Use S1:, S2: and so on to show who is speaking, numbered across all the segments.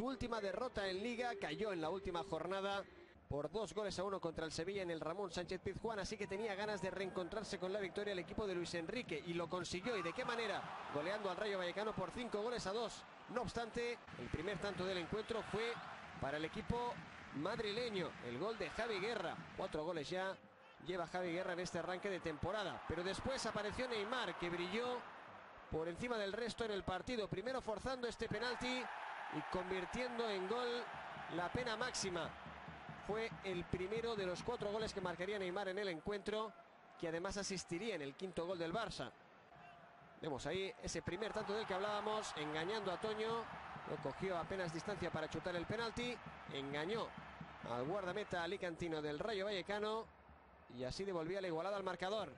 S1: su última derrota en liga, cayó en la última jornada por dos goles a uno contra el Sevilla en el Ramón Sánchez Pizjuán, así que tenía ganas de reencontrarse con la victoria el equipo de Luis Enrique y lo consiguió. ¿Y de qué manera? Goleando al Rayo Vallecano por cinco goles a dos. No obstante, el primer tanto del encuentro fue para el equipo madrileño, el gol de Javi Guerra. Cuatro goles ya lleva Javi Guerra en este arranque de temporada. Pero después apareció Neymar, que brilló por encima del resto en el partido. Primero forzando este penalti y convirtiendo en gol la pena máxima fue el primero de los cuatro goles que marcaría Neymar en el encuentro, que además asistiría en el quinto gol del Barça. Vemos ahí ese primer tanto del que hablábamos, engañando a Toño, lo cogió apenas distancia para chutar el penalti, engañó al guardameta alicantino del Rayo Vallecano y así devolvía la igualada al marcador.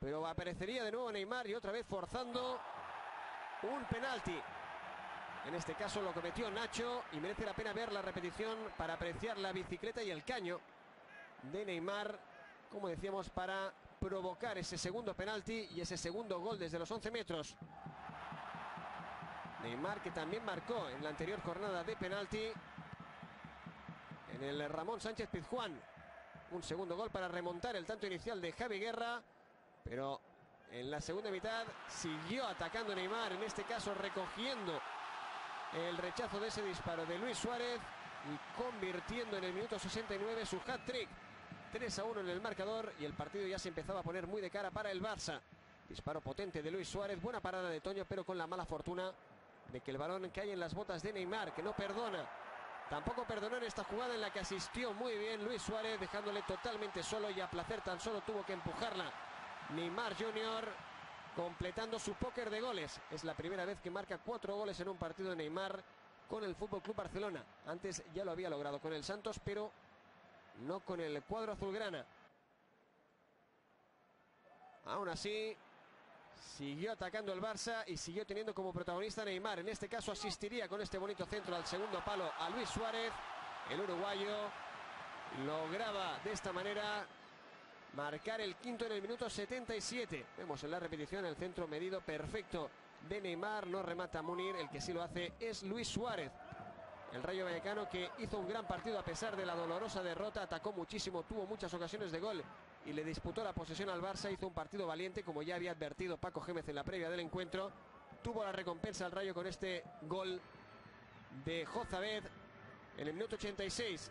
S1: Pero aparecería de nuevo Neymar y otra vez forzando un penalti. En este caso lo cometió Nacho y merece la pena ver la repetición para apreciar la bicicleta y el caño de Neymar, como decíamos, para provocar ese segundo penalti y ese segundo gol desde los 11 metros. Neymar que también marcó en la anterior jornada de penalti en el Ramón Sánchez Pizjuán. Un segundo gol para remontar el tanto inicial de Javi Guerra, pero en la segunda mitad siguió atacando Neymar, en este caso recogiendo el rechazo de ese disparo de Luis Suárez y convirtiendo en el minuto 69 su hat-trick. 3 a 1 en el marcador y el partido ya se empezaba a poner muy de cara para el Barça. Disparo potente de Luis Suárez, buena parada de Toño, pero con la mala fortuna de que el balón cae en las botas de Neymar, que no perdona. Tampoco perdonó en esta jugada en la que asistió muy bien Luis Suárez, dejándole totalmente solo y a placer tan solo tuvo que empujarla. Neymar Junior completando su póker de goles. Es la primera vez que marca cuatro goles en un partido de Neymar con el Fútbol Club Barcelona. Antes ya lo había logrado con el Santos, pero no con el cuadro azulgrana. Aún así, siguió atacando el Barça y siguió teniendo como protagonista Neymar. En este caso asistiría con este bonito centro al segundo palo a Luis Suárez. El uruguayo lograba de esta manera marcar el quinto en el minuto 77. Vemos en la repetición el centro medido perfecto de Neymar. No remata Munir, el que sí lo hace es Luis Suárez. El Rayo Vallecano que hizo un gran partido a pesar de la dolorosa derrota, atacó muchísimo, tuvo muchas ocasiones de gol y le disputó la posesión al Barça, hizo un partido valiente como ya había advertido Paco Gémez en la previa del encuentro. Tuvo la recompensa al Rayo con este gol de Jozabed en el minuto 86.